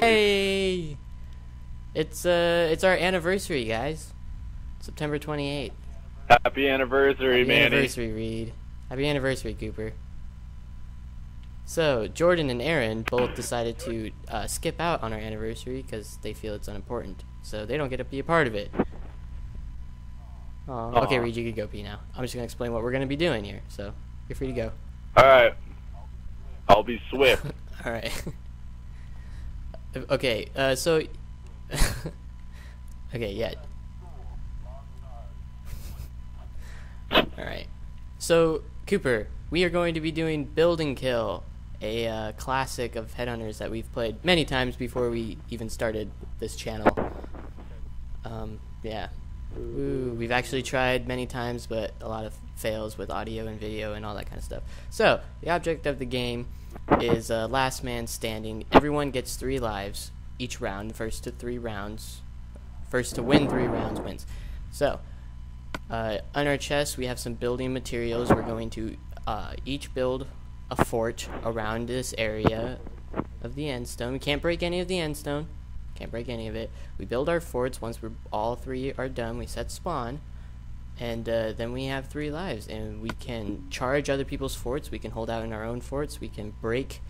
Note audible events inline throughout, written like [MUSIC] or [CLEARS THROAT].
Hey! It's uh it's our anniversary, guys. September 28th. Happy anniversary, Happy Manny. anniversary, Reid. Happy anniversary, Cooper. So, Jordan and Aaron both decided to uh, skip out on our anniversary because they feel it's unimportant. So, they don't get to be a part of it. Aw. Okay. Reid, you can go pee now. I'm just going to explain what we're going to be doing here. So, you're free to go. All right. I'll be swift. [LAUGHS] All right. [LAUGHS] okay, uh, so. [LAUGHS] okay, yeah. All right. So, Cooper, we are going to be doing Build and Kill, a uh, classic of Headhunters that we've played many times before we even started this channel. Um, yeah. Ooh, we've actually tried many times, but a lot of fails with audio and video and all that kind of stuff. So, the object of the game is uh, last man standing. Everyone gets three lives each round. First to three rounds, first to win three rounds wins. So, uh, on our chest, we have some building materials. We're going to uh, each build a fort around this area of the end stone. We can't break any of the end stone. Can't break any of it. We build our forts. Once we're all three are done, we set spawn, and uh, then we have three lives. And we can charge other people's forts. We can hold out in our own forts. We can break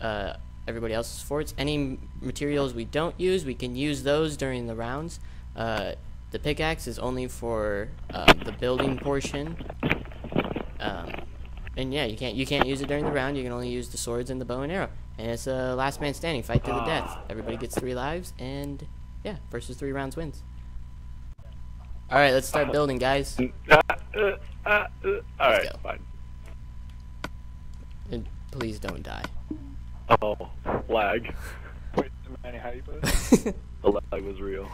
uh, everybody else's forts. Any materials we don't use, we can use those during the rounds. Uh, the pickaxe is only for um, the building portion. Um, and yeah, you can't you can't use it during the round. You can only use the swords and the bow and arrow. And it's a uh, last man standing, fight to the death. Everybody gets three lives, and yeah, versus three rounds wins. All right, let's start building, guys. Uh, uh, uh, uh, all right, go. fine. And please don't die. Oh, lag. Wait, Manny, how you put? [LAUGHS] The lag was real.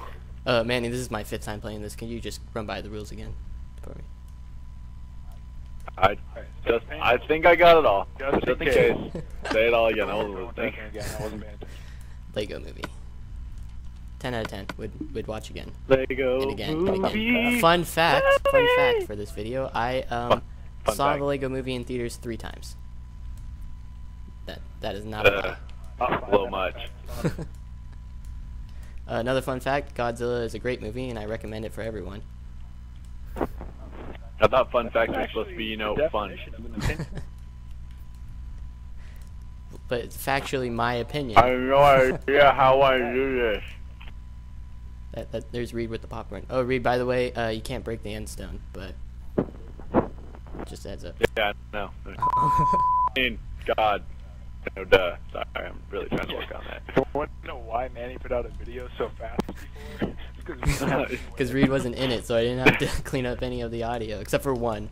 uh, Manny, this is my fifth time playing this. Can you just run by the rules again for me? I just, I think I got it all. Just Just, in in case. case. Say it all again. I wasn't [LAUGHS] listening. again. I wasn't paying attention. Lego movie. Ten out of ten. Would would watch again. Lego And again, and again. movie. Fun fact, fun fact for this video, I um, Fun- fun saw fact. the Lego movie in theaters three times. That that is not a Uh, lie. a little much. Uh, [LAUGHS] another fun fact, Godzilla is a great movie and I recommend it for everyone. I thought fun facts were supposed to be, you know, fun. definition of an opinion. [LAUGHS] [LAUGHS] but it's factually my opinion. I have no idea how I do this. That, that there's Reid with the popcorn. Oh, Reid, by the way, uh, you can't break the end stone, but just adds up. Yeah, no. [LAUGHS] I mean, God. No, duh. Sorry, I'm really trying to work on that. I want to know why Manny put out a video so fast before. [LAUGHS] It's 'cause we didn't have Because [LAUGHS] Reid wasn't in it, so I didn't have to clean up any of the audio except for one.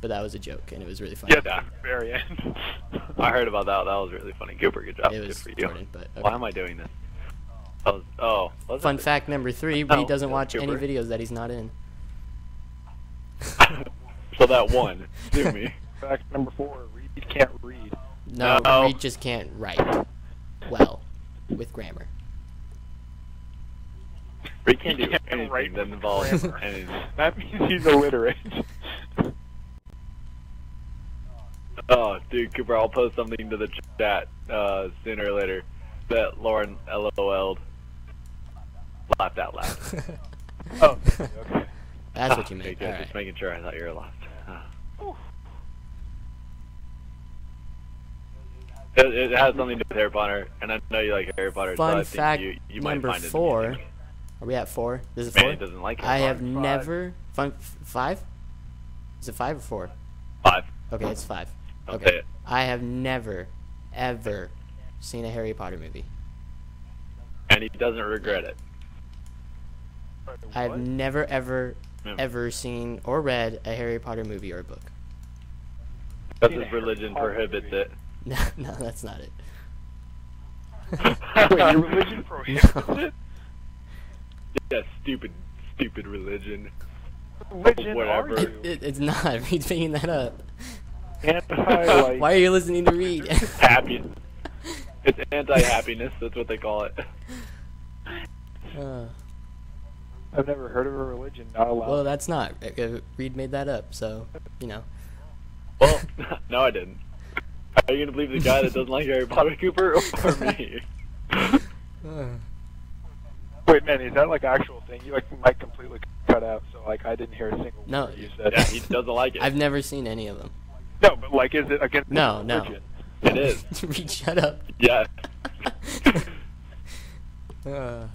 But that was a joke, and it was really funny. Yeah, at the very end. I heard about that. That was really funny. Cooper, good job. It Good was for you. retarded, but Why am I doing this? Oh, oh was Fun it? fact number three: [LAUGHS] Oh, Reid doesn't watch any videos that he's not in. [LAUGHS] so that one. Sue me. [LAUGHS] Fact number four: Reid can't read. No, No. Reid just can't write well with grammar. We can't do can't anything write that with involves grammar. That means he's illiterate. Oh, dude, Cooper, I'll post something to the chat uh, sooner or later that Lauren LOL'd. Laughed out loud. [LAUGHS] oh, okay. [LAUGHS] That's what you okay, meant. good. All Just right. making sure I thought you were lost. It, it has something to do with Harry Potter, and I know you like Harry Potter, so I Fun think fact you, you might number find four. amusing. Are we at four? This is Manny four. doesn't like I have Potter. never fun f- five. Is it five or four? Five. Okay, it's five. Don't okay. say it. I have never, ever seen a Harry Potter movie. And he doesn't regret it. I've never, ever, Yeah. ever seen or read a Harry Potter movie or book. Does Seen his religion Potter prohibits it. No, no, that's not it. Wait, your religion [LAUGHS] prohibits No. it? [LAUGHS] Yeah, stupid, stupid religion. Religion Whatever. It, it, it's not. [LAUGHS] Reid's making that up. Anti, like, Why are you listening to Reid? Happy. It's anti-happiness. That's what they call it. Uh, I've never heard of a religion not allowed. well, that's not. Reid made that up, so you know. Well, [LAUGHS] no, I didn't. Are you gonna believe the guy that doesn't like Harry Potter, Cooper, or me? [LAUGHS] Wait, Manny, is that like actual thing? You like might completely cut out, so like I didn't hear a single No. word you said. Yeah, he doesn't like it. I've never seen any of them. No, but like, is it against No, no. religion? It is. [LAUGHS] Reid, shut up. Yeah. Uh,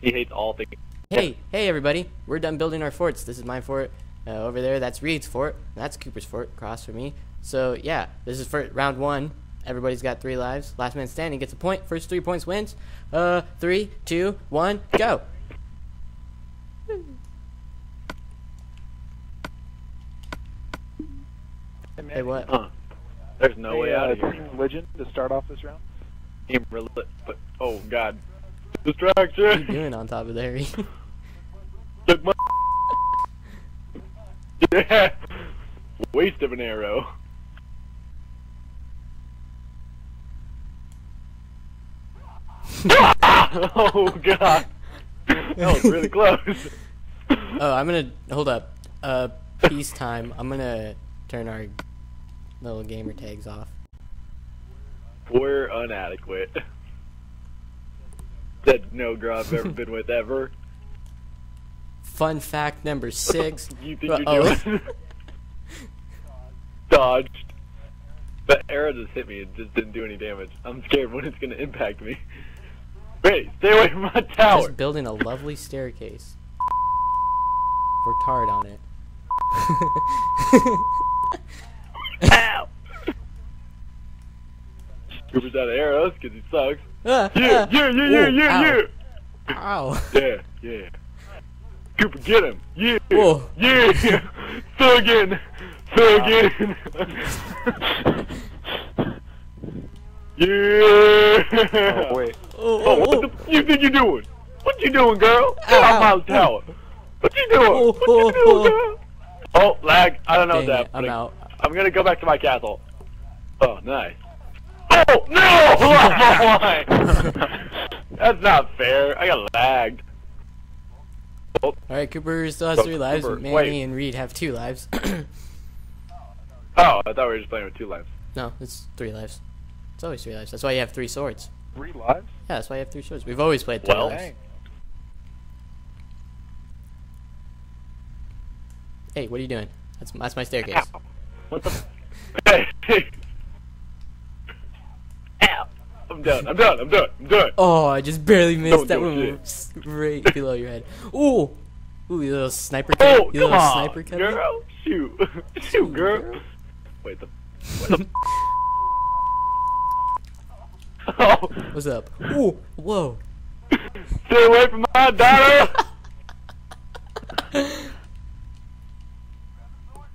He hates all things. Hey, hey, everybody. We're done building our forts. This is my fort. Uh, over there, that's Reid's fort. That's Cooper's fort across from me. So, yeah, this is for round one. Everybody's got three lives. Last man standing gets a point. First three points wins. Uh, three, two, one, go. Hey, Manny, Hey, what? Huh. There's no hey, way uh, out of here. Religion to start off this round. Team rel- but oh god. What are you Distraction. doing on top of there? [LAUGHS] Took my [LAUGHS] Yeah. Waste of an arrow. [LAUGHS] oh god. That was really close. oh, I'm gonna hold up. Uh, peacetime. I'm gonna turn our little gamer tags off. We're inadequate. That no girl I've ever been with ever. Fun fact number six. [LAUGHS] you think Uh-oh. you're doing? [LAUGHS] Dodged. That arrow just hit me. It just didn't do any damage. I'm scared when it's gonna impact me. Wait, stay away from my tower. Just building a lovely staircase. [LAUGHS] Worked hard on it. Ow! Cooper's out of arrows because he sucks. Ah, Yeah, ah. yeah, yeah, yeah, yeah, ow. yeah. Ow. Yeah, yeah. Cooper, get him. Yeah, Whoa. yeah. [LAUGHS] Throw again. Again. [LAUGHS] yeah. Oh wait. Oh, Oh, oh, what oh. the f- you think you're doing? What you doing, girl? Get Ow, out ow. my tower. What you doing? Oh, what you oh, doing, oh. girl? Oh, lag. I don't know Dang that. it, I'm out. I'm gonna go back to my castle. Oh, nice. Oh no! [LAUGHS] That's not fair. I got lagged. Oh, Alright, Cooper still has three lives. Cooper, Manny wait. and Reid have two lives. [CLEARS THROAT] oh, I thought we were just playing with two lives. no, it's three lives. It's always three lives. That's why you have three swords. Three lives? Yeah, that's why you have three swords. We've always played three Well- lives. Dang. Hey, what are you doing? That's that's my staircase. Ow. What the? f- [LAUGHS] Hey, hey. [LAUGHS] Ow. I'm done. I'm done. I'm done. I'm done. Oh, I just barely missed Don't that one was right below your head. Ooh, ooh, you little sniper cut. Oh, you come little on, sniper cut. girl. Shoot. [LAUGHS] Shoot, girl. Wait, the. What the? [LAUGHS] oh, What's up? Ooh, whoa. stay away from my daughter.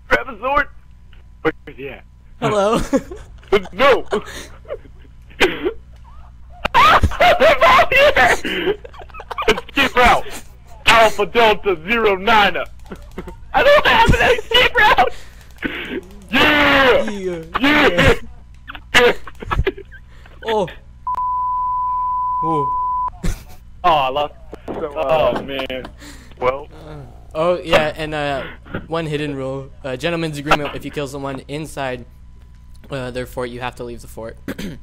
Grab a sword. Where's he at? Hello. [LAUGHS] No. I'm out here. Escape route. Alpha Delta Zero Niner. I don't have an escape route. Yeah. yeah. Yeah. Oh. Oh. Oh, I lost. So, uh, Oh man. well, Oh yeah, and uh, one hidden rule: uh, gentleman's agreement. If you kill someone inside uh, their fort, you have to leave the fort. [CLEARS THROAT]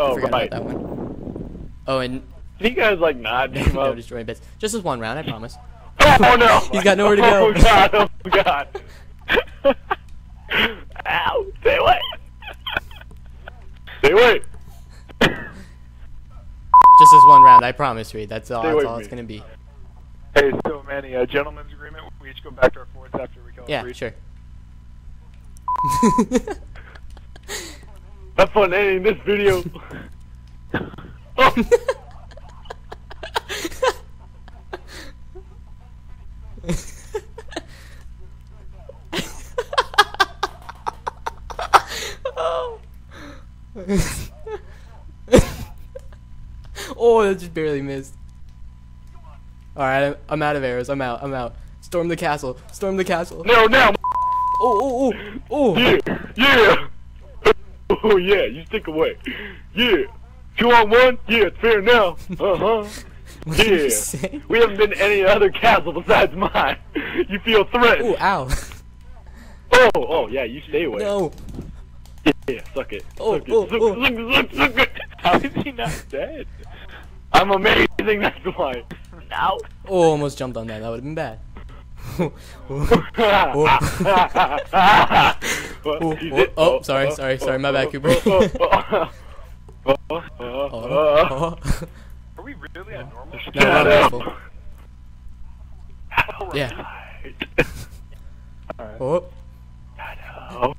Oh right. that one. Oh, and Can you guys like not [LAUGHS] team no up? destroying bits. Just this one round, I promise. [LAUGHS] Oh no! [LAUGHS] He's got nowhere to go. Oh god! Oh god! Ow! Stay away! Stay away! Just this one round, I promise, Reid. That's all. That's all it's gonna be. hey, so Manny, uh, a gentleman's agreement. We each go back to our forts after we kill Yeah, Reid. sure. Have fun editing this video. oh. [LAUGHS] [LAUGHS] oh, that just barely missed. All right, I'm, I'm out of arrows. I'm out. I'm out. Storm the castle. Storm the castle. No, now! Oh, oh, oh, oh. Yeah! Yeah! [LAUGHS] Oh yeah, you stick away. Yeah! Two on one? Yeah, it's fair now. Uh-huh. [LAUGHS] What did you Yeah. say? We haven't been to any other castle besides mine. [LAUGHS] You feel threatened. Ooh, ow. Oh, oh, yeah, you stay away. No. Yeah, suck it. Oh, suck it. oh, suck, oh. Suck, suck, suck it. How is he not dead? I'm amazing, that's why. No. Oh, almost jumped on that. That would have been bad. oh, oh, oh, oh, sorry, sorry, sorry, my bad, Cooper. Oh, oh. Are we really at normal? No, not peaceful. Yeah. Alright. Oh, Oh.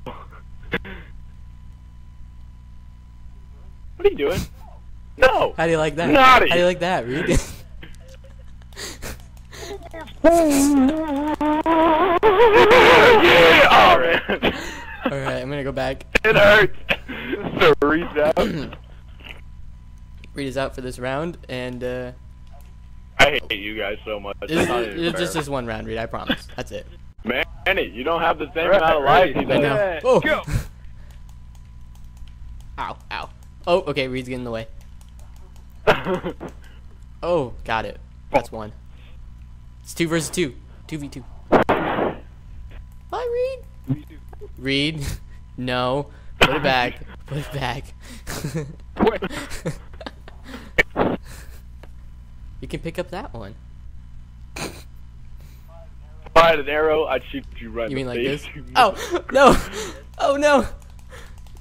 What are you doing? No. how do you like that? Naughty. How do you like that, Reid? [LAUGHS] yeah, all right. All right, I'm gonna go back. It hurts. So reach out. [CLEARS THROAT] Reid is out for this round, and uh, I hate you guys so much. it's, It's it's just fair. this one round, Reid. I promise. That's it. Manny, you don't have the same Alright, amount of life. ready, he I does. know. Oh. go. [LAUGHS] Ow, ow. Oh, okay. Reid's getting in the way. [LAUGHS] Oh, got it. That's one. It's two versus two. Two v two. Bye, Reid. Reid. [LAUGHS] No. Put it back. Put it back. [LAUGHS] You can pick up that one. if I had an arrow, I'd shoot you right You mean like face. this? Oh no! Oh no!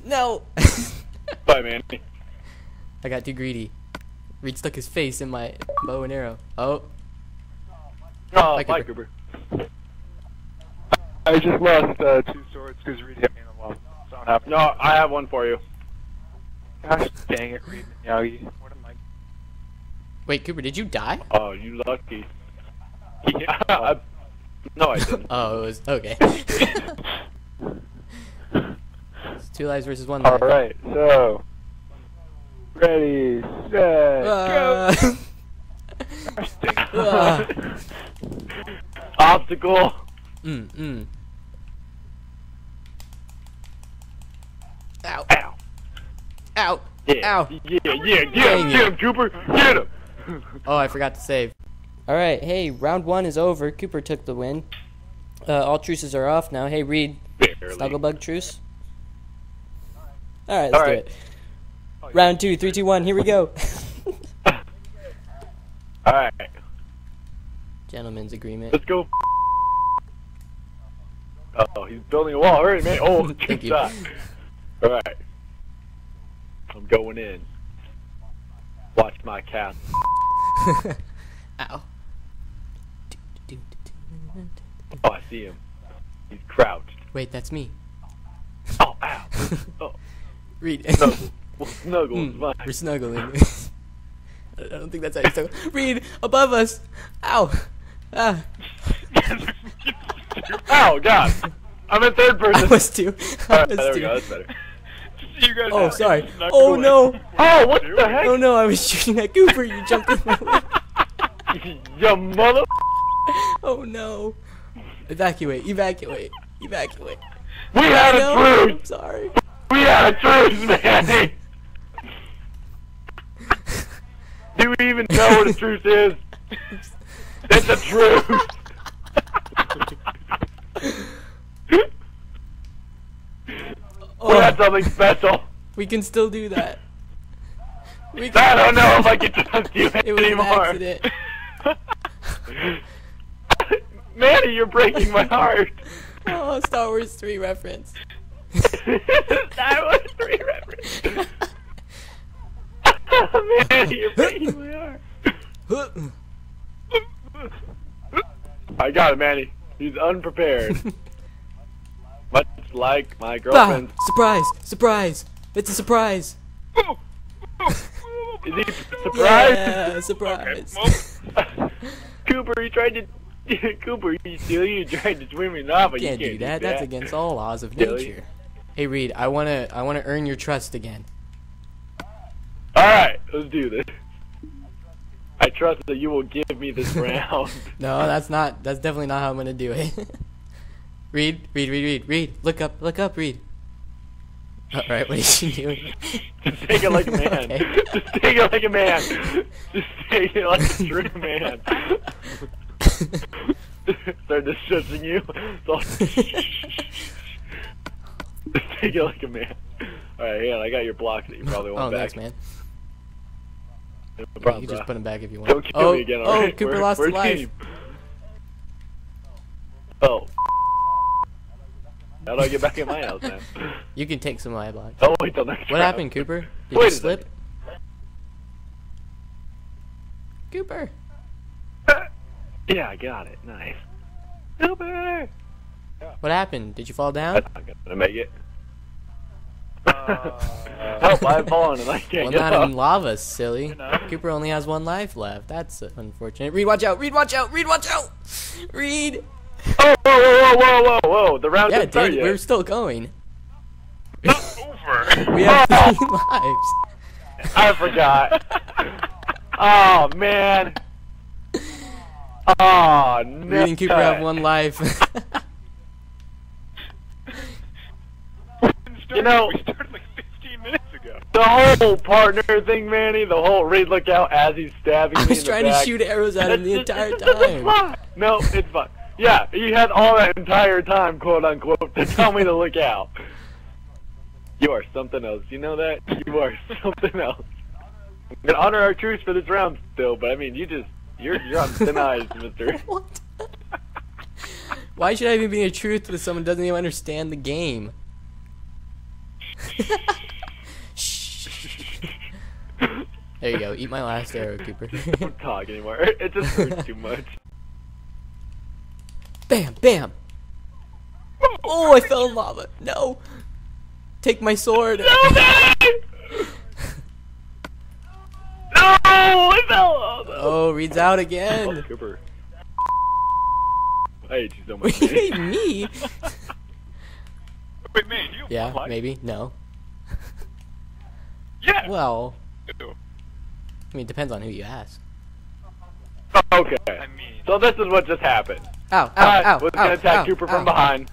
No! [LAUGHS] Bye, man. I got too greedy. Reid stuck his face in my bow and arrow. Oh, Oh, Cooper. Cooper. I just lost uh, two swords because Reid hit me in the wall. That's not. No, I have one for you. Gosh dang it, Reid and Yagi. What am I? wait, Cooper, did you die? Oh, you lucky. He hit me in the wall. I- no, I didn't. [LAUGHS] Oh, it was okay. [LAUGHS] it's two lives versus one life. Alright, so. Ready, set, Uh, go! Gosh dang it. uh, Obstacle. mm, mm. Ow! Ow. Ow! Yeah. Ow! Yeah, yeah, get him, get him, Cooper. Get him. Oh, I forgot to save. All right, hey, round one is over. Cooper took the win. Uh, all truces are off now. Hey, Reid, Barely. Snugglebug truce. All right, let's All do right. it. Round two, three, two, one. Here we go. [LAUGHS] [LAUGHS] All right, Gentlemen's agreement. let's go. Oh, he's building a wall. Hurry, man. Oh, [LAUGHS] Thank good you. shot. All right. I'm going in. Watch my cat. [LAUGHS] Ow. Oh, I see him. He's crouched. Wait, that's me. Oh, ow. [LAUGHS] Oh, Reid. snuggle. Well, snuggle Mm, fine. we're snuggling. [LAUGHS] I don't think that's how you snuggle. Reid, above us. Ow. Ah, Ow, God. I'm in third person. I was two. I All right, was there we go. That's better. You guys Oh, sorry. Oh no. [LAUGHS] Oh, what the heck? Oh no, I was shooting at Cooper. You jumped in my [LAUGHS] way. you mother. Oh no. Evacuate, evacuate, evacuate. We oh, had a know. I'm truce. sorry. We had a truce, man. [LAUGHS] Do we even know what a truce is? It's a truce. Oh, We had something special. we can still do that. We I don't know if I can [LAUGHS] trust you It was an anymore. accident. [LAUGHS] Manny, you're breaking my heart. [LAUGHS] Oh, Star Wars 3 reference. that was three reference. Manny, you're breaking my heart. I got it, Manny. He's unprepared. Much like my bah, girlfriend. Surprise, surprise. It's a surprise. Is he surprised? Yeah, surprise. [LAUGHS] Cooper, you tried to. [LAUGHS] Cooper, you still you tried to swim me off, but can't you do can't that. That's against all laws of nature. Hey Reid, I wanna I wanna earn your trust again. All right, let's do this. I trust that you will give me this [LAUGHS] round. No, that's not. That's definitely not how I'm gonna do it. Reid, Reid, Reid, Reid, Reid. Look up, look up, Reid. All right, what is [LAUGHS] she doing? Just take it like a man. Okay. Just take it like a man. Just take it like a true man. Start discussing you. So- Just take it like a man. Alright, yeah, I got your block that you probably want oh, back. thanks, man. No you problem, can just bro. put him back if you want. Don't kill oh, me again, oh, alright? Cooper We're- lost we're life. team. Oh. How do I get back in my house now? You can take some of my blocks. Oh, wait till next What round. happened, Cooper? Did Wait you slip? Cooper. [LAUGHS] Yeah, I got it. Nice. Cooper! What happened? Did you fall down? Not gonna make it. Uh, [LAUGHS] Help, I've fallen and I can't Well, get not up. in lava, silly. Cooper only has one life left. That's unfortunate. Reid, watch out! Reid, watch out! Reid, watch out! Reid! Oh, whoa, whoa, whoa, whoa, whoa, whoa. The round Yeah, didn't dude, yet. we're still going. over. [LAUGHS] We have Oh! [LAUGHS] three lives. I forgot. oh, man. Oh, no. Reid and Cooper have one life. [LAUGHS] You know- we started like 15 minutes ago. The whole partner thing, Manny, the whole Reid look out as he's stabbing I me was in the trying to shoot arrows at him the entire it's- it's time. No, it's fine. Yeah, you had all that entire time, quote unquote, to tell me to look out. You are something else. You know that? You are [LAUGHS] something else. I'm gonna honor our truce for this round still, but I mean, you just you're you're on thin ice, [LAUGHS] Mister. What? Why should I even be a truth with someone who doesn't even understand the game? [LAUGHS] Shh. There you go. Eat my last arrow, Cooper. Don't talk anymore. It just hurts too much. Bam, bam. Oh, I fell in lava. No. Take my sword. No, Manny! [LAUGHS] No, I fell off. Oh, Reid's out Oh, again. Cooper. I hate you so What much. do [LAUGHS] you mean me? [LAUGHS] Wait, man, you Yeah, one maybe. No. Yeah. Well, Ew. I mean, it depends on who you ask. okay. I mean, So this is what just happened. Ow, ow, I ow, was ow, gonna attack ow, Cooper ow. from behind,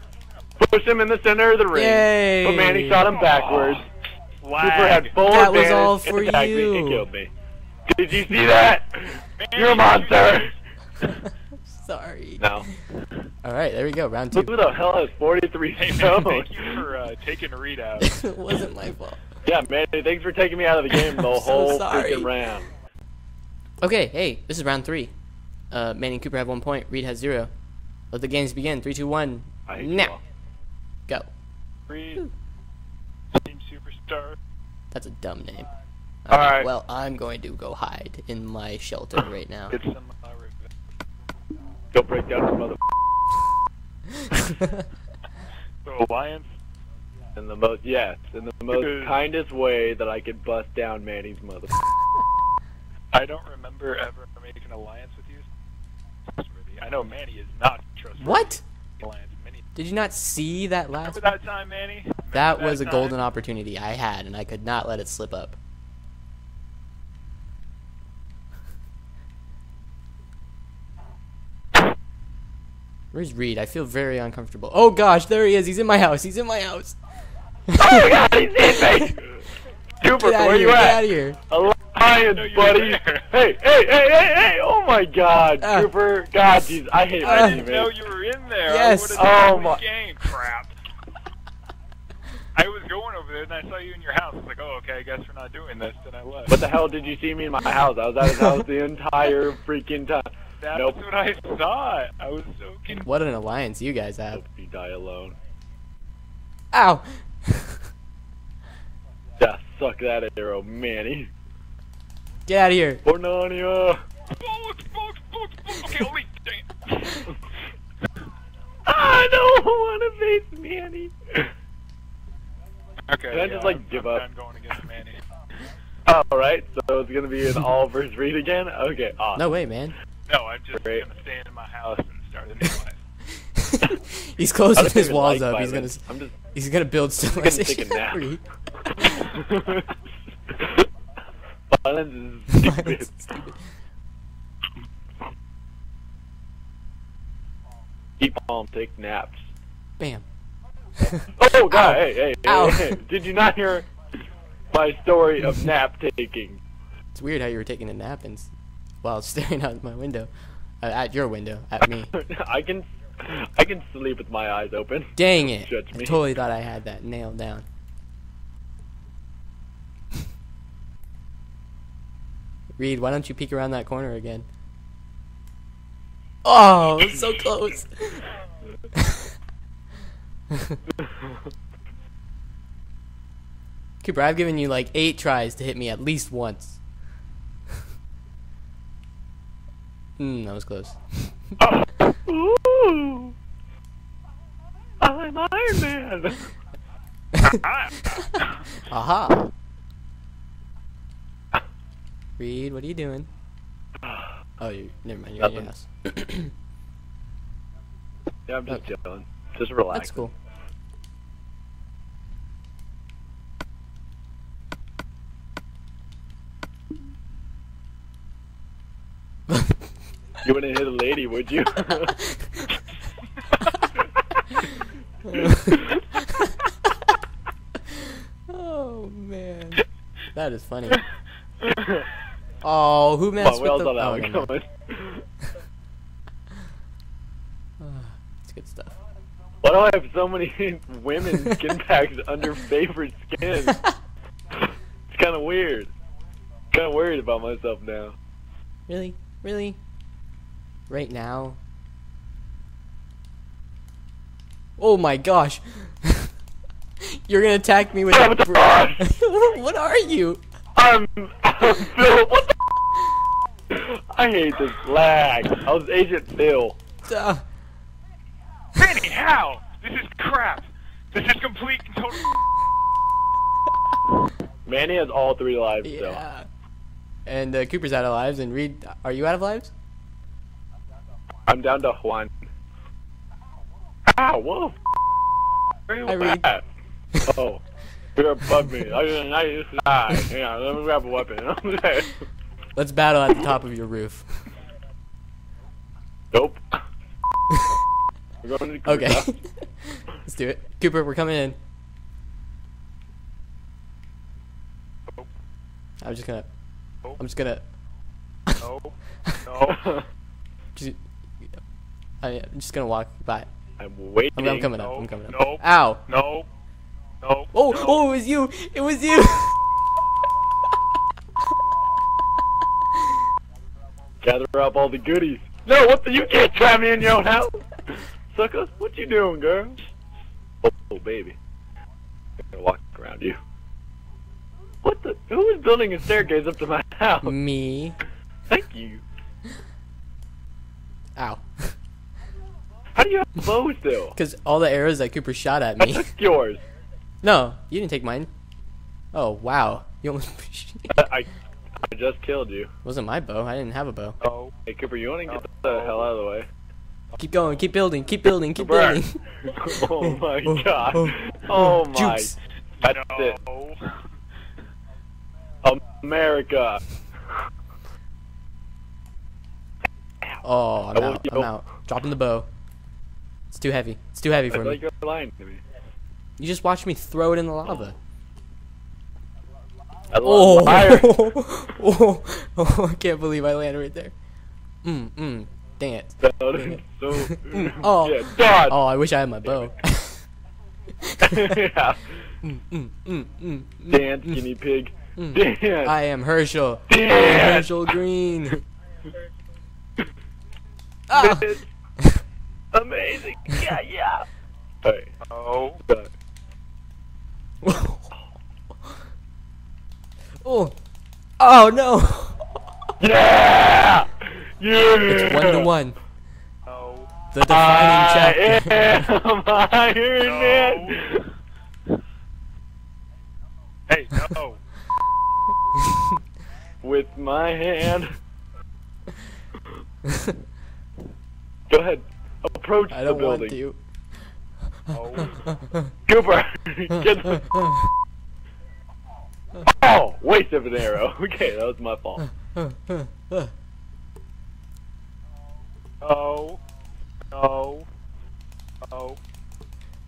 push him in the center of the ring, Yay. but Manny shot him backwards. lag. Cooper had full That was advantage all and for attacked me you. and killed me. Did you see that? [LAUGHS] You're a monster. [LAUGHS] Sorry. No. All right, there we go. Round two. Who the hell has 43 Hey, man, thank you for uh, taking a readout. [LAUGHS] it wasn't my fault. Yeah, Manny, thanks for taking me out of the game the so whole sorry. freaking round. Okay, hey, this is round three. Uh, Manny and Cooper have one point. Reid has zero. Let the games begin. Three, two, one. I hate Now, go. Reid, Team Superstar. That's a dumb name. All right. Well, I'm going to go hide in my shelter [LAUGHS] right now. Get some uh, revenge. Go break down your mother The Alliance. in the most yes, in the most kindest way that I could bust down Manny's mother. I don't remember ever making an alliance with you. Trustworthy. I know Manny is not trustworthy. What? Did you not see that last? Remember that time, Manny? Remember That was a time? golden opportunity I had, and I could not let it slip up. Where's Reid? I feel very uncomfortable. Oh gosh, there he is. He's in my house. He's in my house. oh my god, he's in me! [LAUGHS] Cooper, where of you here. Get out of here. Alliance, know you were buddy. [LAUGHS] Hey, hey, hey, hey, hey! Oh my God, Ah. Cooper. God, jeez, I hate my Ah. I didn't know you were in there. Yes. I Oh my- game. Crap. [LAUGHS] I was going over there and I saw you in your house. I was like, oh, okay, I guess we're not doing this. Then I left. What the hell did you see me in my house? I was at his house the [LAUGHS] entire freaking time. That's Nope. what I thought. I was so confused. What an alliance you guys have. Hope you die alone. Ow! Yeah, suck that arrow, Manny. Get out of here. Bollocks. Okay, I'll. Dang it. [LAUGHS] Ah, I don't want to face Manny. Okay. Can I yeah, just, like, I'm- give I'm up? done going against Manny. Oh, Alright, so it's gonna be an all versus Reid again? Okay, awesome. No way, man. No, I'm just Great. gonna stay in my house and start a new life. [LAUGHS] he's closing his walls like up. He's gonna. I'm just he's gonna build gonna take a nap. [LAUGHS] Violence is [LAUGHS] stupid. Violence is stupid. Keep calm, take naps. Bam. Oh god, Ow. hey, hey, Ow. hey. Did you not hear my story of [LAUGHS] nap taking? It's weird how you were taking a nap and while staring out my window, uh, at your window, at me. [LAUGHS] I can I can sleep with my eyes open. Dang it! I totally thought I had that nailed down. Reid, why don't you peek around that corner again? Oh, so close. [LAUGHS] Cooper, I've given you like eight tries to hit me at least once. Hmm, that was close. [LAUGHS] Ooh. I'm Iron Man. [LAUGHS] Aha! Reid, what are you doing? Oh, you never mind. You're in your house. [CLEARS THROAT] Yeah, I'm just Okay. chilling. Just relax. That's cool. You wouldn't hit a lady, would you? [LAUGHS] oh man, [LAUGHS] that is funny. [LAUGHS] Oh, who Well, messed we all with the? oh, [SIGHS] It's good stuff. Why do I have so many [LAUGHS] women skin packs under favorite skin? [LAUGHS] it's kind of weird. Kind of worried about myself now. Really, really, right now. Oh my gosh! [LAUGHS] You're gonna attack me with. Oh, what what are you? I'm, I'm Phil. What the? [LAUGHS] I hate this lag. I was Agent Phil. Uh, Manny, how? This is crap. This is complete and total. [LAUGHS] Manny has all three lives yeah. And uh, Cooper's out of lives, and Reid, are you out of lives? I'm down to one. Ow, what the f- Where you I read- at? Oh. You're above me. I I used to die. Yeah, let me grab a weapon. [LAUGHS] Let's battle at the top of your roof. Nope. [LAUGHS] We're going to Okay. [LAUGHS] Let's do it. Cooper, we're coming in. Nope. I'm just gonna. I'm just gonna. No. [LAUGHS] No. Just, I, I'm just gonna walk by. I'm waiting. I'm, I'm coming up. I'm coming up. no. Ow! No. No. Oh! no. Oh! It was you! It was you! Gather up all the goodies. No, what the? You can't trap me in your own house. Sucker, what you doing, girl? Oh, oh baby. I'm gonna walk around you. What the? Who is building a staircase up to my house? Me. Thank you. Ow. How do you have a bow still? Because all the arrows that Cooper shot at me. I me. took yours. No, you didn't take mine. Oh wow! You almost. [LAUGHS] I, I, I just killed you. wasn't my bow. I didn't have a bow. Oh. Hey, Cooper, you want to get the hell out of the way? Keep going. Keep building. Keep building. Keep Cooper. building. [LAUGHS] oh my [LAUGHS] Oh, god. Oh, oh, Oh my. Jukes. That's it. America. Oh, I'm out. I'm out. Dropping the bow. It's too heavy. It's too heavy for feel me. like you're lying to me. You just watched me throw it in the lava. I love Oh, fire. [LAUGHS] oh, oh, I can't believe I landed right there. Mm, mm, dang it. That is so. Mm, oh. Yeah, God. Oh, I wish I had my bow. [LAUGHS] yeah. mm, mm, mm, mm, mm, Dance, mm, guinea pig. mm. Dance. I am Hershel. I am Dance. Hershel Greene. [LAUGHS] Ah. Amazing. Yeah, yeah. Hey, No. Oh, oh no! yeah. [LAUGHS] Yeah. It's one to one. No. The defining I chapter. am [LAUGHS] Iron Man. Hey, no. [LAUGHS] With my hand. Go ahead. Approach I the don't want building. to. No. Cooper, get the. Oh, waste of an arrow. [LAUGHS] Okay, that was my fault. Oh, No. No.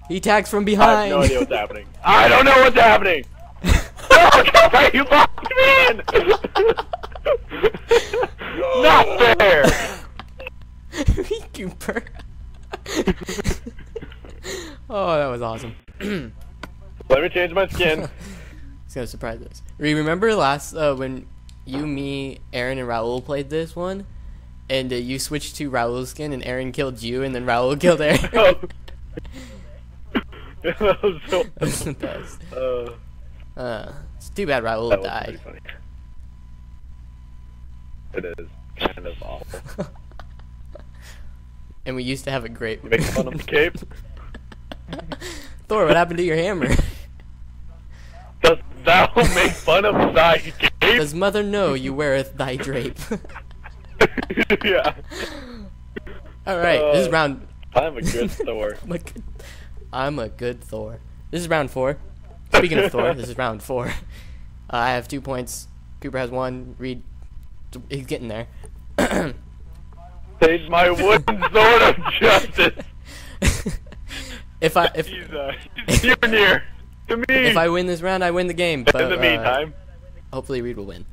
he attacks from behind. I behind. have no idea what's happening. I don't know what's happening. [LAUGHS] no, Cooper, you locked me in. [LAUGHS] Not fair. Cooper. oh, that was awesome. [CLEARS THROAT] Let me change my skin. Gonna surprise us. Re- Remember last uh, when you, me, Aaron, and Raul played this one, and uh, you switched to Raul's skin, and Aaron killed you, and then Raul [LAUGHS] killed Aaron. Oh. [LAUGHS] [LAUGHS] that was so. That was the best. Uh, Uh, it's too bad Raul that was pretty died. funny. It is kind of awful. And we used to have a great. Making fun of the cape? Thor, what happened to your hammer? Does thou make fun of thy cape? Does mother know you weareth thy drape? [LAUGHS] yeah. All right, this is Uh, round. I'm a good [LAUGHS] Thor. I'm a good, I'm a good Thor. This is round four. Speaking of Thor, this is round four. Uh, I have two points. Cooper has one. Reid, he's getting there. [CLEARS THROAT] Take my wooden sword of [LAUGHS] justice. if I if He's uh, Near, near to me. if I win this round, I win the game. But In the uh, meantime, hopefully Reid will win.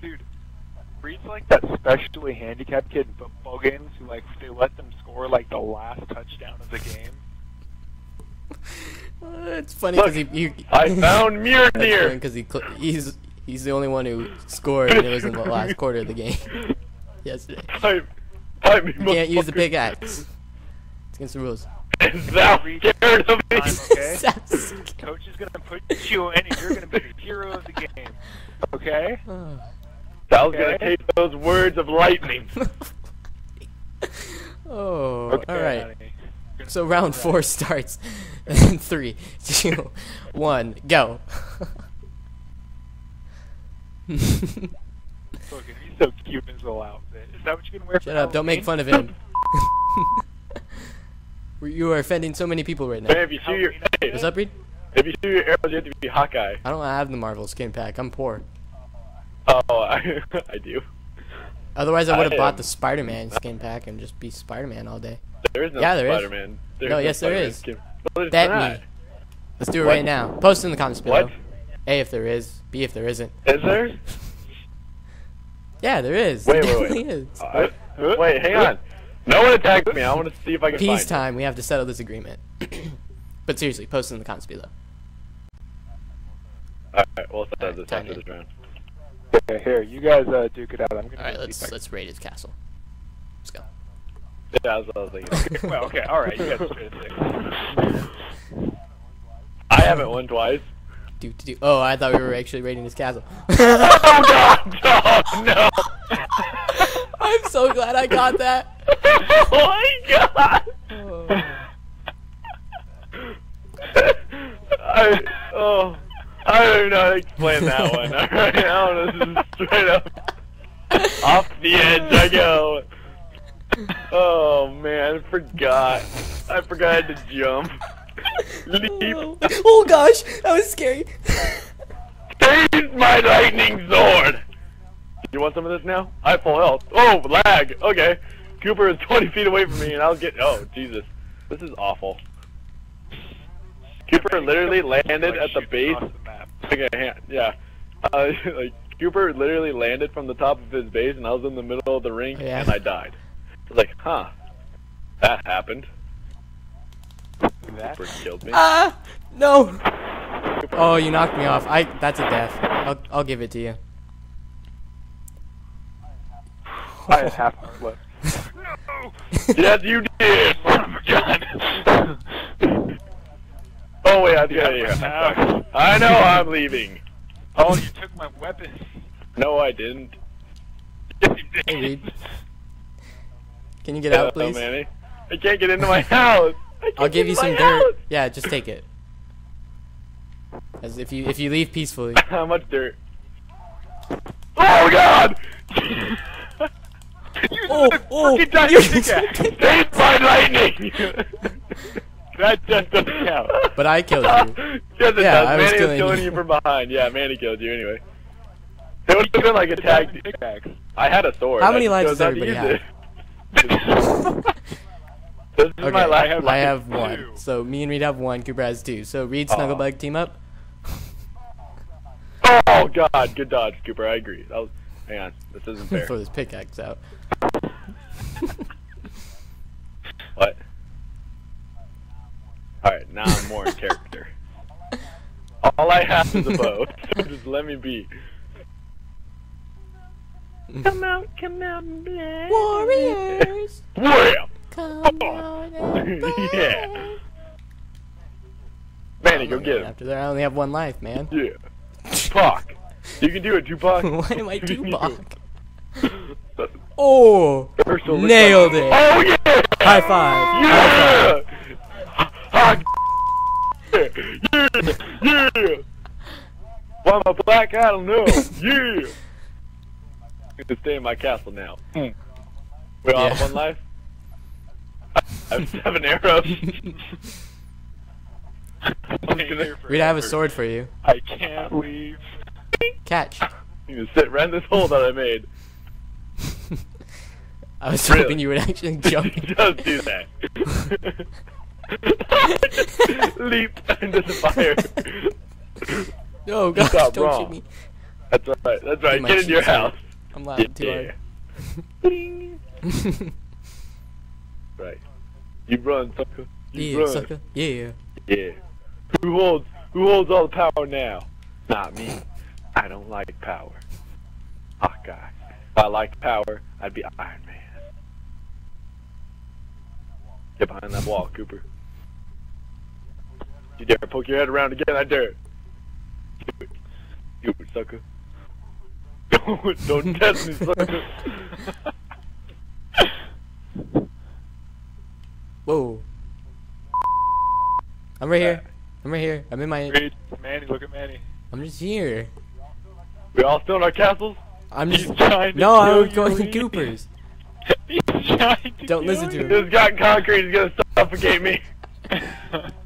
dude. Reid's like that specially handicapped kid in football games who like they let them score like the last touchdown of the game. [LAUGHS] Uh, it's funny because he, [LAUGHS] I found [LAUGHS] Mjolnir. because he he's he's the only one who scored and it was in the last quarter of the game yesterday. Fight, fight me, You can't use the motherfucker. pickaxe. It's against the rules. Is thou scared of me? Time, okay? [LAUGHS] That's- Coach is gonna put you in, and you're gonna be the hero of the game. Okay? [SIGHS] Oh. Thou's gonna take those words of lightning. [LAUGHS] oh, Okay, all right. honey. So round alright. four starts. [LAUGHS] In three, two, one, go. Look, he's so cute in his little outfit. Is that what you can wear? Shut up! Don't make fun of him. You are offending so many people right Man, now. if you shoot your, What's up, Reid? if you shoot your arrows, you have to be Hawkeye. I don't have the Marvel skin pack. I'm poor. Oh, I, [LAUGHS] I do. Otherwise, I would have bought am- the Spider-Man skin pack and just be Spider-Man all day. There is no Yeah, there is. Spider-Man. There's No, yes, there skin. Well, there's Bet not. me. Let's do it What? right now. Post in the comments below. What? A if there is. B if there isn't. Is there? [LAUGHS] Yeah, there is. Wait, [LAUGHS] there wait, wait. is. Uh, wait, hang on. No one attacked me. I want to see if I can Peace it. time. We have to settle this agreement. [CLEARS THROAT] but seriously, post it in the comments below. Alright, we'll settle this Time after it. this round. Okay, here, you guys uh, duke it out. I'm gonna. All right, let's see if I let's raid his castle. Let's go. Yeah, that's what I was thinking. can- Well, okay, all right. You guys straight at six. I haven't won twice. Do, do, do. Oh, I thought we were actually raiding his castle. [LAUGHS] Oh god! Oh no! I'm so glad I got that. [LAUGHS] oh my god! Oh. I oh I don't even know how to explain that one. Alright, [LAUGHS] I don't know, this is straight up off the edge I go. Oh man, I forgot. I forgot I had to jump. Leap. [LAUGHS] Oh. gosh, that was scary. Seize my lightning sword! You want some of this now? I have full health. Oh, lag! Okay. Cooper is [LAUGHS] 20 feet away from me and I'll get- Oh, Jesus. This is awful. Cooper literally landed at the base. across the. Okay, hand, yeah. Uh, [LAUGHS] like, Cooper literally landed from the top of his base and I was in the middle of the ring yeah. and I died. I was like, huh. That happened. That- Cooper killed me. Ah, no. Cooper. Oh, you knocked me off. I. That's a death. I'll I'll give it to you. I have half heart left. [LAUGHS] No! Yes, you did! Son of a gun! oh, wait, I have to get out of here. Now. I know I'm leaving. Oh, you took my weapon. No, I didn't. Yes, you did. Hey, Can you get out, please? Manny. I can't get into my house. I'll give you some dirt. house. Yeah, just take it. As if you if you leave peacefully. [LAUGHS] How much dirt? Oh, God! [LAUGHS] You Oh, oh, fucking giant you- pickaxe. Save my lightning! [LAUGHS] That just doesn't count. But I killed you. yes, it Yeah, does. I was Manny was killing killing you. you. from behind. Yeah, Manny killed you anyway. It would have been like a tag. I had a sword. How many lives does everybody it. This is Okay, my last I have two. one. So me and Reid have one. Cooper has two. So Reid, Snugglebug, team up. Oh god, good dodge, Cooper. I agree. That was, hang on, this isn't [LAUGHS] fair. Throw this pickaxe out. [LAUGHS] what? All right, now I'm more in character. All I have is a bow, [LAUGHS] so just let me be. Come out, come out and. Warriors, Wham! Come play. Yeah. Manny, go get him. After that, I only have one life, man. Yeah. Tupac. You can do it, Tupac. [LAUGHS] Why am I You can do [LAUGHS] Tupac? [LAUGHS] Oh, nailed it. Oh yeah! High five. High Yeah! Ah, yeah! Yeah! Why am I black? I don't know. Yeah! I'm gonna stay in my castle now. We all have one life? I [LAUGHS] have seven arrows. Just We'd have a sword for you. I can't leave. Catch. I'm sit right in this hole that I made. [LAUGHS] I was Really? hoping you would actually [LAUGHS] jump. Does do that. Leap into the fire. Oh gosh, got don't wrong. shoot me. That's right. That's right. Get into your house. I'm laughing too hard. Right. You run, sucker. You yeah, run. sucker. Yeah. Yeah. Who holds who holds all the power now? Not me. I don't like power. Hawkeye. If I liked power, I'd be Iron Man. Get behind that wall, Cooper. You dare poke your head around again, I dare. Do it. Do it, sucker. [LAUGHS] Don't, don't test me, sucker. [LAUGHS] Whoa. I'm right here. I'm right here. I'm in my. Reid, Manny, look at Manny. I'm just here. we all still in our castles? I'm He's just. trying to No, I'm going to. Cooper's. [LAUGHS] He's trying to Don't listen to him. This guy in concrete is gonna suffocate me. [LAUGHS]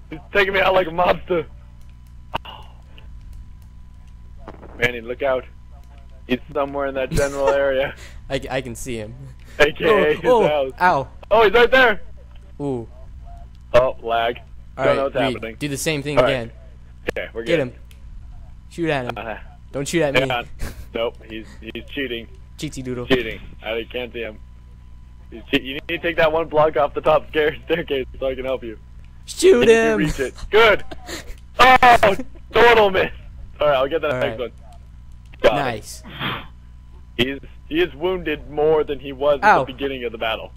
He's taking me out like a mobster. Manny, look out. He's somewhere in that general [LAUGHS] area. I, I can see him. AKA oh, his oh, house. ow. Oh, he's right there. Ooh. Oh, lag. All Don't right, know what's Reid, happening. do the same thing All right. again. Okay, we're Get him. Shoot at him. Uh, Don't shoot at me. [LAUGHS] Nope, he's he's cheating. Cheatsy doodle. Cheating. I can't see him. He's che- you need to take that one block off the top [LAUGHS] stair- staircase so I can help you. Shoot You him. reach it. Good. Oh, total miss. All right, I'll get that All next right. one. Got it. Nice. He's he is wounded more than he was at Ow. the beginning of the battle.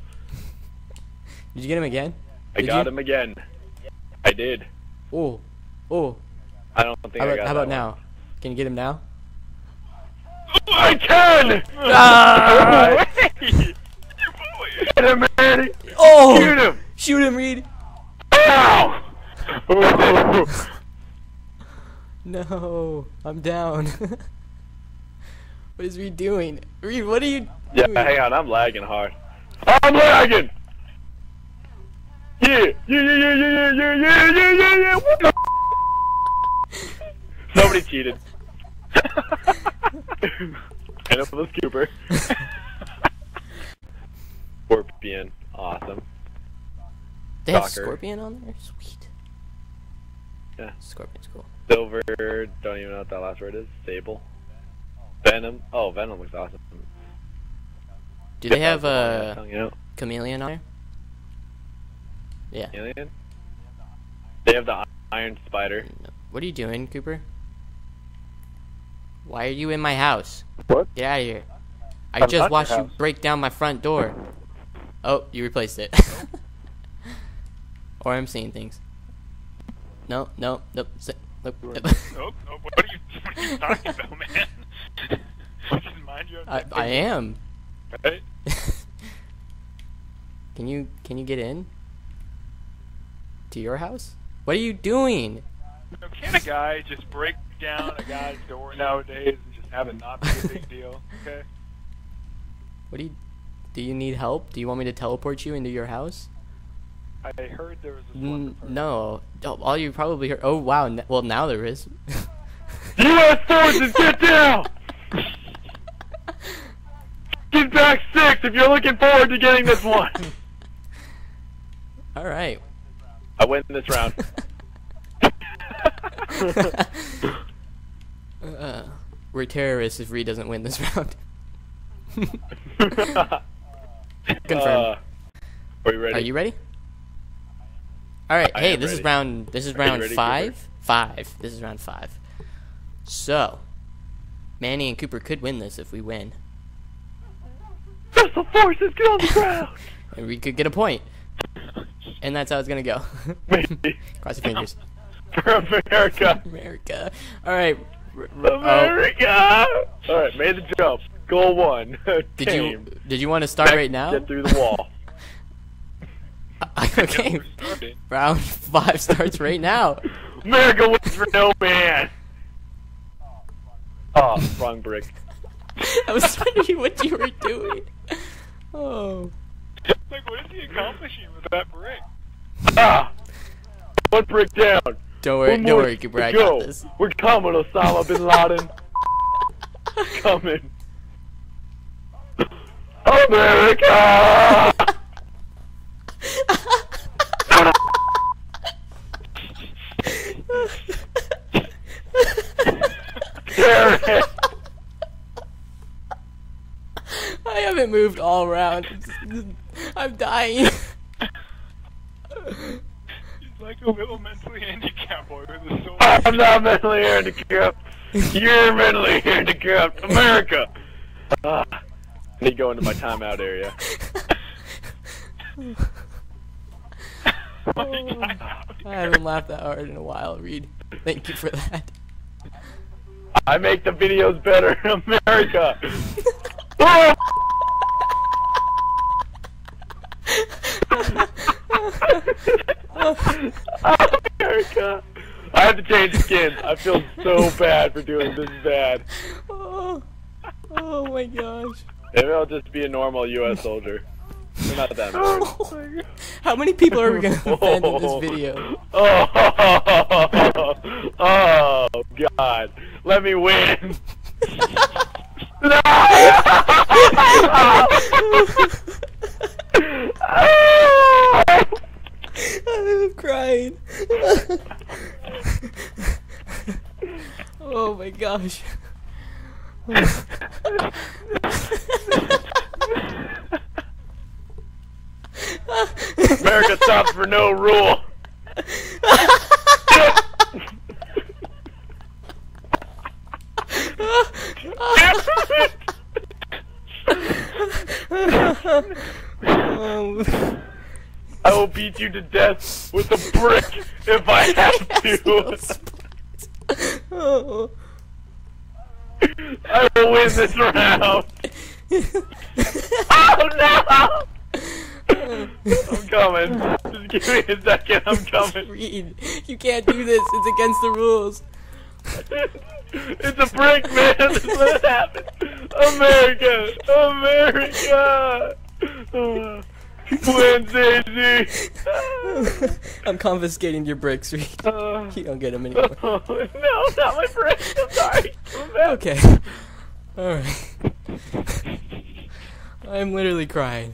Did you get him again? I Did got you? him again. I did. Oh. Oh. I don't think How I about, got how about now? Can you get him now? I can. Ah! [LAUGHS] Get him, Manny. Oh! Shoot him. Shoot him, Reid. Ow! [LAUGHS] No, I'm down. [LAUGHS] what is Reid doing? Reid, what are you Doing? yeah, doing? hang on. I'm lagging hard. I'm lagging. Yeah, yeah, yeah, yeah, yeah, yeah, yeah, yeah, yeah, yeah. What the? Somebody cheated. and it was Cooper. Scorpion, awesome. They have Scorpion on there? Sweet. Yeah. Scorpion's cool. Silver, don't even know what that last word is. Sable. Venom. Oh, Venom looks awesome. Do they have uh, a chameleon on there? Yeah. alien? They have the Iron Spider. What are you doing, Cooper? Why are you in my house? What? Get out of here. I I'm just watched you break down my front door. Oh, you replaced it. [LAUGHS] or I'm seeing things. No, no, nope. nope, nope. Nope, [LAUGHS] nope. What are you, what are you talking about, man? [LAUGHS] Just mind your I, I am. right? Can you can you get in? To your house? What are you doing? Now, Can a guy just break down a guy's door nowadays and just have it not be a big [LAUGHS] deal? Okay. What do you do you need help? Do you want me to teleport you into your house? I heard there was this one no. Oh, all you probably heard. Oh wow. Well, now there is. U.S. forces, get down! Get back six if you're looking forward to getting this one. [LAUGHS] all right. I win this round. [LAUGHS] [LAUGHS] Uh, we're terrorists if Reid doesn't win this [LAUGHS] round. Confirmed. Uh, are you ready? Are you ready? All right. I hey, this is round. This is Are round ready, five. Five. This is round five. So, Manny and Cooper could win this if we win. Special forces, get on the ground. and we could get a point. And that's how it's gonna go. Maybe [LAUGHS] Cross your fingers. for America. [LAUGHS] America. All right. R- r- oh, America. All right, made the jump. Goal one. [LAUGHS] did you did you want to start right now? Get through the wall. okay. Started. Round five starts right now. America wins for no man. Oh, wrong brick. I was wondering what you were doing. Oh. Like, what is he accomplishing with that brick? Ah, one brick down. Don't worry, One don't more worry, Cooper. I to got go. this. We're coming, Osama bin Laden. [LAUGHS] coming. America! There. [LAUGHS] I haven't moved all around. [LAUGHS] I'm dying. [LAUGHS] He's like a little mentally handicapped boy with a sword. [LAUGHS] I'm not mentally handicapped. You're mentally handicapped. America! Ah, I need to go into my timeout area. I haven't laughed that hard in a while, Reid. Thank you for that. I make the videos better in America. Oh! America. I have to change skins. I feel so bad for doing this bad. Oh, oh my gosh. Maybe I'll just be a normal U.S. soldier. I'm not that hard. [LAUGHS] Oh How many people are we gonna [LAUGHS] offend in this video? [LAUGHS] Oh, oh, God. Let me win. no! [LAUGHS] I'm crying. oh my gosh. America tops for no rule. Um, [LAUGHS] [LAUGHS] I will beat you to death with a brick if I have [LAUGHS] to. oh. I will win this round. Oh no! [LAUGHS] I'm coming. Just give me a second. I'm coming. Reid, you can't do this. It's against the rules. It's a brick, man. [LAUGHS] That's what happened. America, America. Daisy. [LAUGHS] I'm confiscating your bricks, Reid. Uh, You don't get them anymore. oh, [LAUGHS] no, not my bricks. I'm sorry. I'm. [LAUGHS] Okay. Alright. I'm literally crying.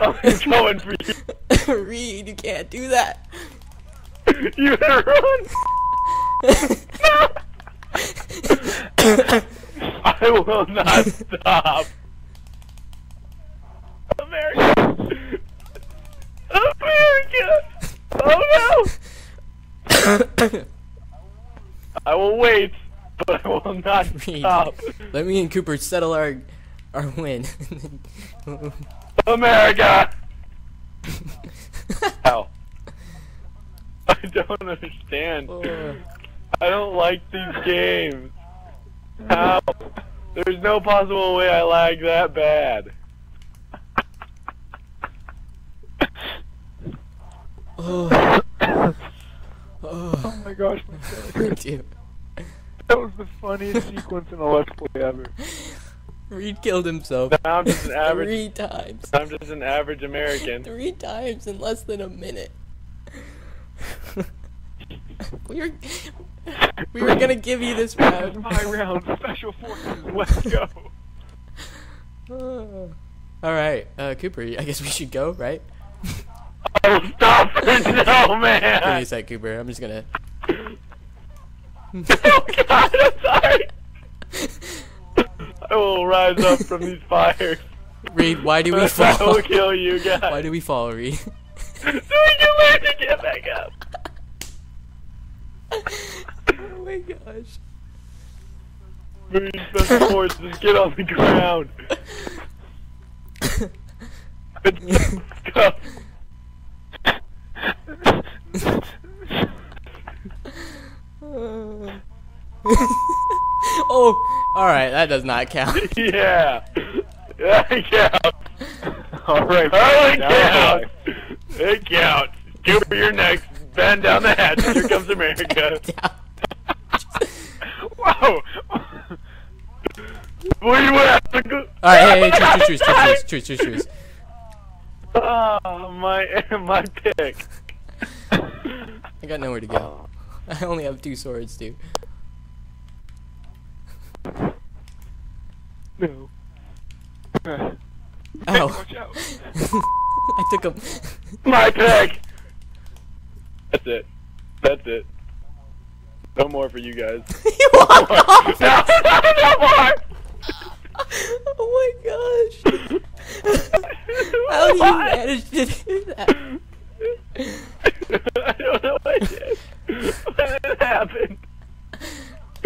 I'm coming for you. Reid, you can't do that. You better run. [LAUGHS] I will not stop. America. America. Oh no. I will wait, but I will not [LAUGHS] stop. let me and Cooper settle our our win. [LAUGHS] America. Ow. I don't understand. Oh. I don't like these games. How? There's no possible way I lag that bad. oh. Oh. Oh my gosh, my. Me too. that was the funniest sequence in a Let's Play ever. Reid killed himself Now I'm just an average. three times. I'm just an average American. Three times in less than a minute. [LAUGHS] we were [LAUGHS] we were gonna give you this round. [LAUGHS] My round, special forces, let's go. [SIGHS] All right, uh, Cooper. I guess we should go, right? Oh, stop it! [LAUGHS] No, Give me a sec, Cooper. I'm just gonna. Oh, God, I'm sorry! I will rise up from these fires. Reid, why do we fall? I will kill you guys. Why do we fall, Reid? so we can learn to get back up. Oh my gosh. Marine Special Forces, get on the ground. Let's [LAUGHS] go. oh, all right, that does not count. [LAUGHS] Yeah. That counts. All right, Oh, it now we're counts. It counts. Cooper, you're next. Bend down the hatch. Here comes America. [LAUGHS] Whoa! Where you at? All right, hey, hey, truce, truce, truce, truce, truce, truce, truce. Oh, my, [LAUGHS] my pick. I got nowhere to go. [LAUGHS] I only have two swords, dude. No. Oh. Out. [LAUGHS] I took him. My pick. That's it. That's it. No more for you guys. [LAUGHS] you walked no, off. no, no more. Oh my gosh. How do you Why? manage to do that? [LAUGHS] I don't know what I did. What did happen?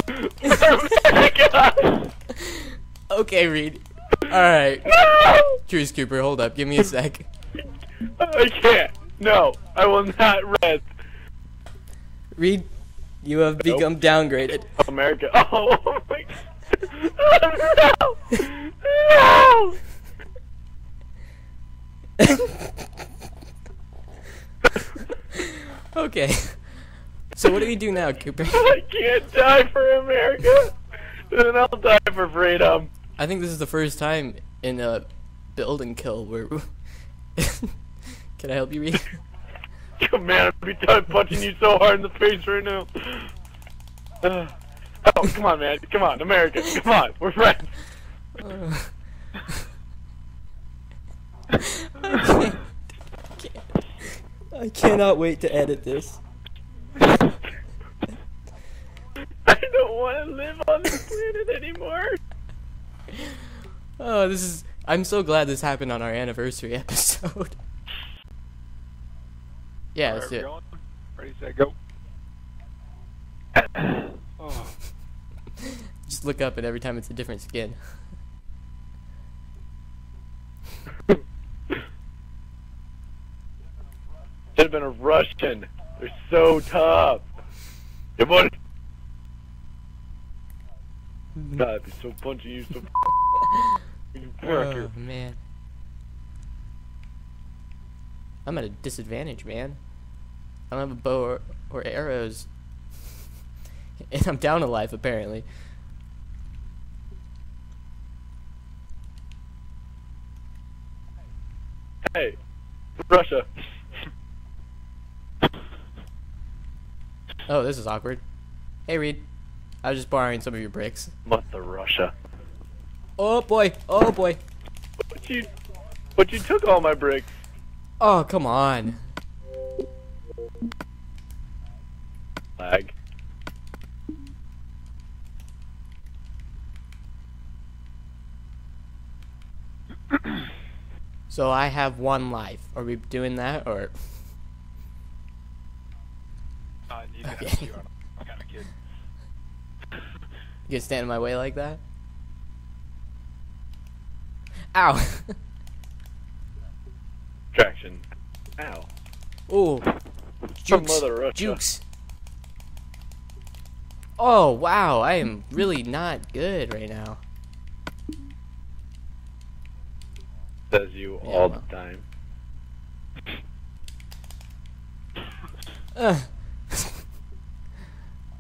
[LAUGHS] Oh okay, Reid. Alright. No! Truce Cooper, hold up. Give me a sec. I can't. No, I will not rest. Reid, you have become downgraded. America. [LAUGHS] Oh, oh, my Oh, no! no. [LAUGHS] okay. So what do we do now, Cooper? [LAUGHS] I can't die for America. Then I'll die for freedom. I think this is the first time in a build and kill where. Can I help you, Reid? [LAUGHS] Man, I'd be done punching you so hard in the face right now. Uh, [SIGHS] oh, come on, man. Come on, America. Come on. We're friends. Uh, I can't, can't. I cannot wait to edit this. [LAUGHS] I don't want to live on this planet anymore. [LAUGHS] Oh, this is. I'm so glad this happened on our anniversary episode. Yeah, let's do it. going? Ready, set, go. [COUGHS] oh. Just look up, and every time it's a different skin. [COUGHS] Should have been a Russian. They're so tough. Yeah, mm-hmm. boy. God, I'd be so punching [LAUGHS] you so. you. Oh man, I'm at a disadvantage, man. I don't have a bow or, or arrows, [LAUGHS] and I'm down a life apparently. Hey, Russia. Oh, this is awkward. Hey, Reid. I was just borrowing some of your bricks. What the Russia? Oh boy. Oh boy. But you, but you took all my bricks. Oh come on. Lag. So I have one life. Are we doing that or? I need to Okay. have you on. I'm kind of kid. You gonna stand in my way like that? Ow. Traction. Ow. Ooh. Jukes. Mother Russia. Jukes. Oh wow, I am really not good right now. Says you Yeah, all well. the time. Ugh. [LAUGHS]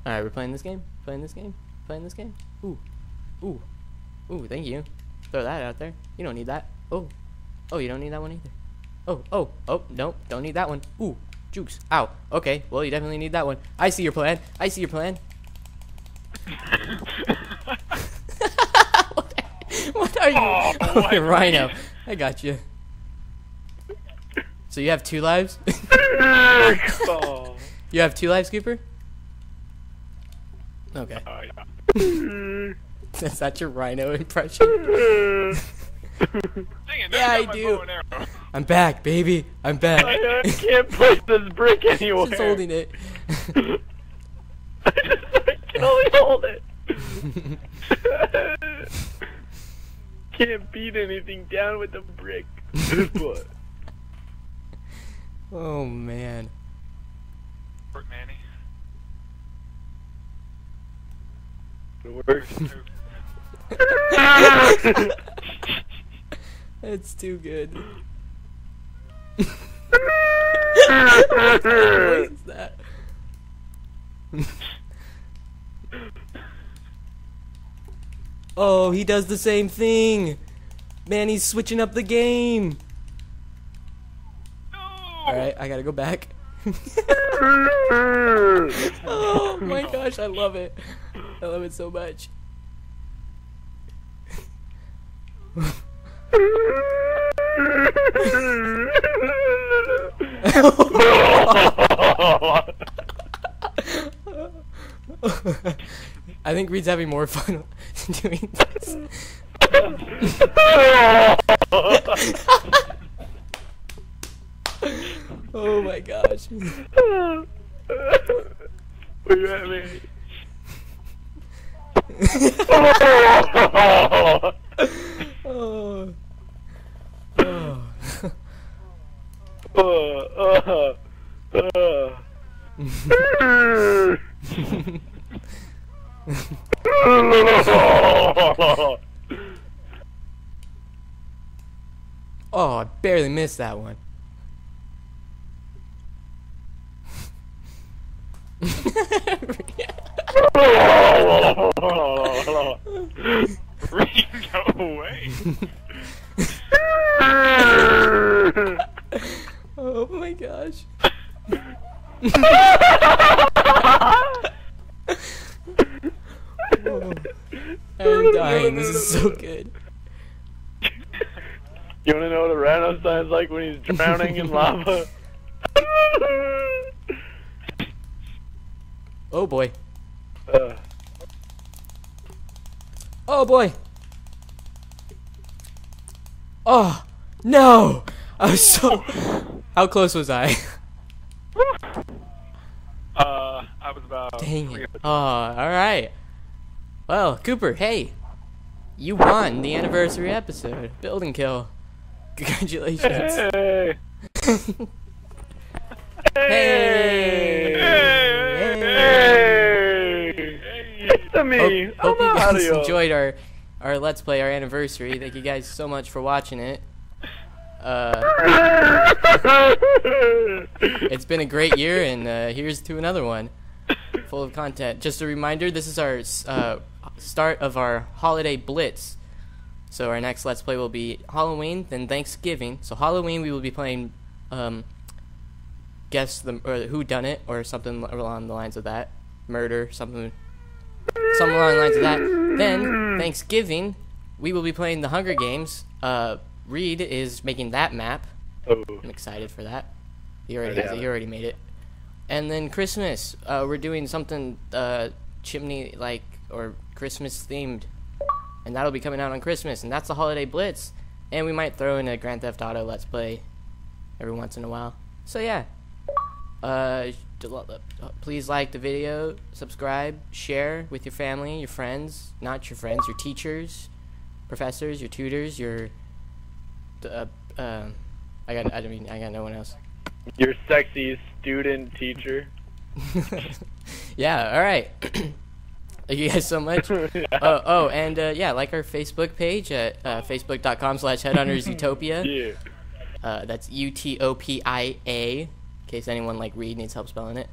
Alright, we're playing this game? Playing this game? Playing this game? Ooh. Ooh. Ooh, thank you. Throw that out there. You don't need that. Oh. Oh, you don't need that one either. Oh, oh, oh, nope, don't need that one. Ooh, jukes. Ow. Okay, well, you definitely need that one. I see your plan. I see your plan. What, [LAUGHS] what are you? Oh, [LAUGHS] Oh, my Rhino. I got you. So you have two lives? oh. [LAUGHS] you have two lives, Cooper? Okay. Uh, yeah. Is that your Rhino impression? It, Yeah, I I got my do. bow and arrow. I'm back, baby. I'm back. I, I can't place this brick anywhere. Just holding it. I just can only hold it. [LAUGHS] Can't beat anything down with a brick. What? [LAUGHS] oh man. Bert Manny. It works. That's too good. [LAUGHS] what is that? Oh, he does the same thing. Man, he's switching up the game. No! Alright, I gotta go back. [LAUGHS] oh my gosh, I love it. I love it so much. [LAUGHS] [LAUGHS] [LAUGHS] I think Reid's having more fun [LAUGHS] doing this. [LAUGHS] Oh my gosh. Where you at, man? Oh. Oh. Uh, uh, uh. [LAUGHS] Oh, I barely missed that one. Reid, go away. oh my gosh. [LAUGHS] [LAUGHS] Oh. I'm dying. This is so good. You wanna know what a rhino sounds like when he's drowning in lava? [LAUGHS] Oh boy. Uh, Oh boy. Oh no! I was so. [LAUGHS] How close was I? [LAUGHS] Uh, I was about. Dang it. of Oh, all right. Well, Cooper, hey, you won the anniversary episode, build and kill. [LAUGHS] Congratulations. hey! Hey! Hey! Hey! It's me! Hope, hope you guys enjoyed our our let's play, our anniversary. Thank you guys so much for watching it. Uh, it's been a great year, and uh, here's to another one, full of content. Just a reminder: this is our uh, start of our holiday blitz. So our next let's play will be Halloween, then Thanksgiving. So Halloween we will be playing, um, guess the or who done it or something along the lines of that, murder something, something along the lines of that. Then Thanksgiving we will be playing the Hunger Games. Uh, Reid is making that map. Oh. I'm excited for that. He already has it. He already made it. And then Christmas, uh, we're doing something uh, chimney like or Christmas themed, and that'll be coming out on Christmas. And that's the holiday blitz. And we might throw in a Grand Theft Auto Let's Play every once in a while. So yeah, uh, l- please like the video, subscribe, share with your family, your friends, not your friends, your teachers, professors, your tutors, your uh, uh, I got I don't mean I got no one else. Your sexy student teacher. [LAUGHS] yeah, all right. [CLEARS THROAT] Thank you guys so much. Yeah. [LAUGHS] Oh, oh, and uh, yeah, like our Facebook page at uh, facebook.com slash headhunters [LAUGHS] utopia. Yeah. Uh, that's U T O P I A, in case anyone like Reid needs help spelling it.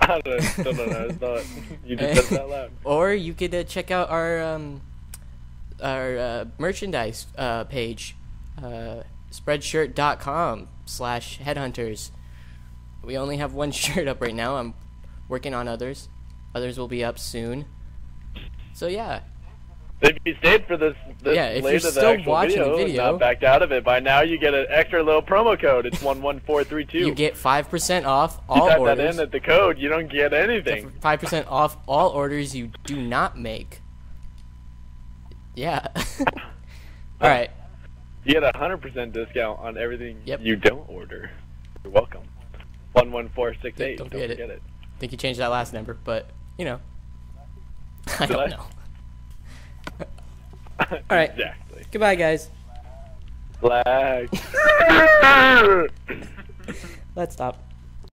I don't know. It's not. You just said out loud. [LAUGHS] Or you could uh, check out our um, our uh, merchandise uh, page, uh, spreadshirt.com slash headhunters. We only have one shirt up right now. I'm working on others. Others will be up soon. So yeah, If you stayed for this, this Yeah, if you're of the still watching the video, and video- not backed out of it by now, you get an extra little promo code. It's one one four three two. you get five percent off You all type that in at the code, you don't get anything. Five percent off all orders you do not make. Yeah. [LAUGHS] all right. You get a hundred percent discount on everything Yep. you don't order. You're welcome. One one four six eight. Don't Don't forget it. forget it. think you changed that last number, but you know. [LAUGHS] I don't know. [LAUGHS] All right. Exactly. Goodbye, guys. Flag. [LAUGHS] Let's stop.